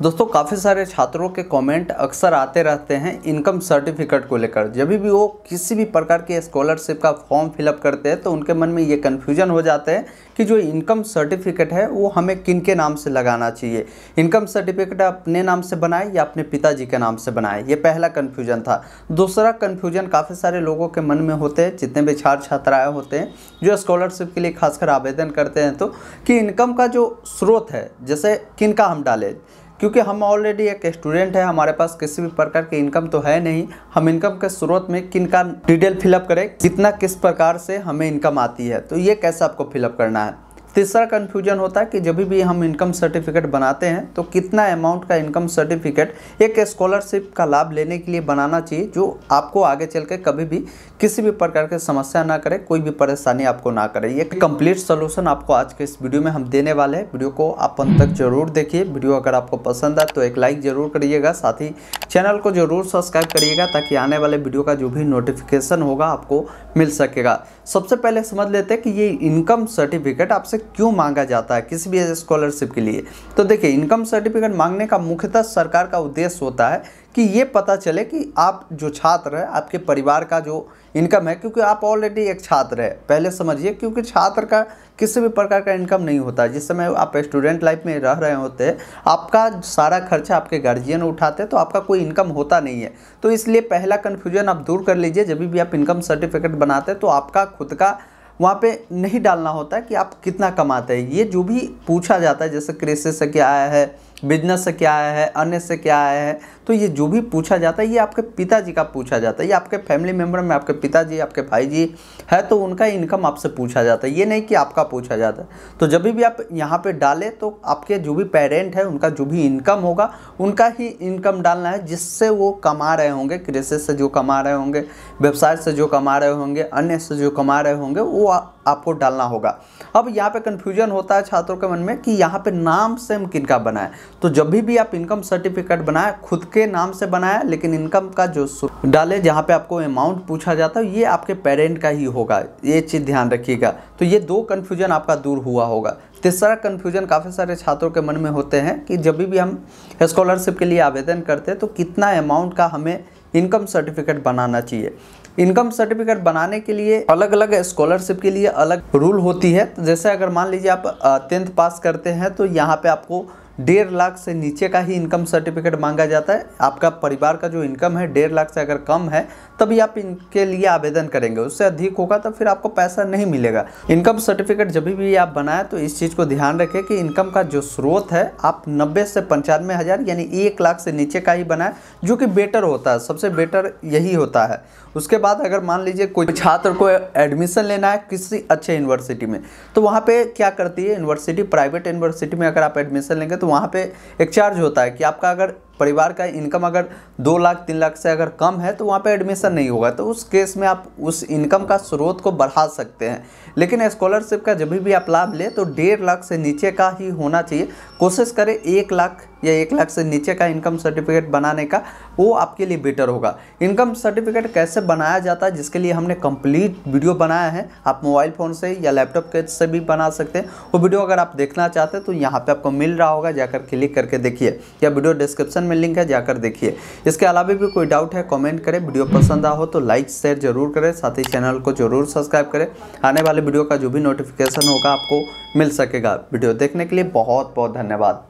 दोस्तों, काफ़ी सारे छात्रों के कमेंट अक्सर आते रहते हैं इनकम सर्टिफिकेट को लेकर। जब भी वो किसी भी प्रकार के स्कॉलरशिप का फॉर्म फिलअप करते हैं तो उनके मन में ये कन्फ्यूज़न हो जाते हैं कि जो इनकम सर्टिफिकेट है, वो हमें किन के नाम से लगाना चाहिए? इनकम सर्टिफिकेट अपने नाम से बनाए या अपने पिताजी के नाम से बनाए? ये पहला कन्फ्यूज़न था। दूसरा कन्फ्यूज़न काफ़ी सारे लोगों के मन में होते हैं, जितने भी छात्र छात्राएँ होते हैं, जो स्कॉलरशिप के लिए खासकर आवेदन करते हैं तो कि इनकम का जो स्रोत है, जैसे किन का हम डालें? क्योंकि हम ऑलरेडी एक स्टूडेंट है, हमारे पास किसी भी प्रकार की इनकम तो है नहीं। हम इनकम के स्रोत में किन का डिटेल फिलअप करें, कितना किस प्रकार से हमें इनकम आती है। तो ये कैसे आपको फिलअप करना है? तीसरा कन्फ्यूज़न होता है कि जब भी हम इनकम सर्टिफिकेट बनाते हैं तो कितना अमाउंट का इनकम सर्टिफिकेट एक स्कॉलरशिप का लाभ लेने के लिए बनाना चाहिए जो आपको आगे चल के कभी भी किसी भी प्रकार की समस्या ना करे कोई भी परेशानी आपको ना करे। ये कंप्लीट सोल्यूशन आपको आज के इस वीडियो में हम देने वाले हैं। वीडियो को आप अंत तक ज़रूर देखिए। वीडियो अगर आपको पसंद आए तो एक लाइक ज़रूर करिएगा। साथ ही चैनल को ज़रूर सब्सक्राइब करिएगा ताकि आने वाले वीडियो का जो भी नोटिफिकेशन होगा आपको मिल सकेगा। सबसे पहले समझ लेते हैं कि ये इनकम सर्टिफिकेट आपसे क्यों मांगा जाता है किसी भी स्कॉलरशिप के लिए? तो देखिए इनकम सर्टिफिकेट मांगने का मुख्यतः सरकार का उद्देश्य होता है कि ये पता चले कि आप जो छात्र है, आपके परिवार का जो इनकम है, क्योंकि आप ऑलरेडी एक छात्र है। पहले समझिए, क्योंकि छात्र का किसी भी प्रकार का इनकम नहीं होता। जिस समय आप स्टूडेंट लाइफ में रह रहे होते हैं, आपका सारा खर्चा आपके गार्जियन उठाते तो आपका कोई इनकम होता नहीं है। तो इसलिए पहला कन्फ्यूज़न आप दूर कर लीजिए, जब भी आप इनकम सर्टिफिकेट बनाते हैं तो आपका खुद का वहाँ पे नहीं डालना होता है कि आप कितना कमाते हैं। ये जो भी पूछा जाता है, जैसे कृषि से क्या आया है बिज़नेस से क्या आया है, अन्य से क्या आया है तो ये जो भी पूछा जाता है, ये आपके पिताजी का पूछा जाता है। ये आपके फैमिली मेंबर में आपके पिताजी, आपके भाई जी है तो उनका इनकम आपसे पूछा जाता है। ये नहीं कि आपका पूछा जाता है। तो जब भी आप यहाँ पर डालें तो आपके जो भी पेरेंट है, उनका जो भी इनकम होगा, उनका ही इनकम डालना है, जिससे वो कमा रहे होंगे। कृषि से जो कमा रहे होंगे, व्यवसाय से जो कमा रहे होंगे, अन्य से जो कमा रहे होंगे, वो आपको डालना होगा। अब यहाँ पे कन्फ्यूज़न होता है छात्रों के मन में कि यहाँ पे नाम सेम हम किनका बनाए? तो जब भी भी आप इनकम सर्टिफिकेट बनाए, खुद के नाम से बनाया, लेकिन इनकम का जो डाले जहाँ पे आपको अमाउंट पूछा जाता है, ये आपके पेरेंट का ही होगा। ये चीज़ ध्यान रखिएगा। तो ये दो कन्फ्यूज़न आपका दूर हुआ होगा। तीसरा कन्फ्यूज़न काफ़ी सारे छात्रों के मन में होते हैं कि जब भी हम स्कॉलरशिप के लिए आवेदन करते हैं तो कितना अमाउंट का हमें इनकम सर्टिफिकेट बनाना चाहिए। इनकम सर्टिफिकेट बनाने के लिए अलग अलग स्कॉलरशिप के लिए अलग रूल होती है। जैसे अगर मान लीजिए आप टेंथ पास करते हैं तो यहाँ पे आपको डेढ़ लाख से नीचे का ही इनकम सर्टिफिकेट मांगा जाता है। आपका परिवार का जो इनकम है, डेढ़ लाख से अगर कम है, तभी आप इनके लिए आवेदन करेंगे। उससे अधिक होगा तो फिर आपको पैसा नहीं मिलेगा। इनकम सर्टिफिकेट जब भी आप बनाए तो इस चीज़ को ध्यान रखें कि इनकम का जो स्रोत है, आप नब्बे से पंचानवे हज़ार यानी एक लाख से नीचे का ही बनाए, जो कि बेटर होता है। सबसे बेटर यही होता है। उसके बाद अगर मान लीजिए कोई छात्र को एडमिशन लेना है किसी अच्छे यूनिवर्सिटी में तो वहाँ पर क्या करती है? यूनिवर्सिटी, प्राइवेट यूनिवर्सिटी में अगर आप एडमिशन लेंगे तो वहाँ पे एक चार्ज होता है कि आपका अगर परिवार का इनकम अगर दो लाख, तीन लाख से अगर कम है तो वहाँ पे एडमिशन नहीं होगा। तो उस केस में आप उस इनकम का स्रोत को बढ़ा सकते हैं। लेकिन स्कॉलरशिप का जब भी आप लाभ लें तो डेढ़ लाख से नीचे का ही होना चाहिए। कोशिश करें एक लाख या एक लाख से नीचे का इनकम सर्टिफिकेट बनाने का, वो आपके लिए बेटर होगा। इनकम सर्टिफिकेट कैसे बनाया जाता है, जिसके लिए हमने कंप्लीट वीडियो बनाया है, आप मोबाइल फ़ोन से या लैपटॉप के से भी बना सकते हैं। वो वीडियो अगर आप देखना चाहते हैं तो यहाँ पर आपको मिल रहा होगा, जाकर क्लिक करके देखिए। या वीडियो डिस्क्रिप्शन में लिंक है, जाकर देखिए। इसके अलावा भी कोई डाउट है कॉमेंट करें। वीडियो पसंद आ हो तो लाइक शेयर ज़रूर करें। साथ ही चैनल को ज़रूर सब्सक्राइब करें। आने वाले वीडियो का जो भी नोटिफिकेशन होगा, आपको मिल सकेगा। वीडियो देखने के लिए बहुत बहुत धन्यवाद।